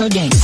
Oye.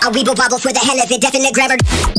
I weeble bobble for the hell of it, definite grammar.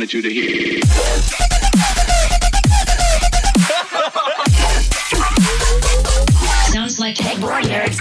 wanted you to hear. Sounds like egg warriors.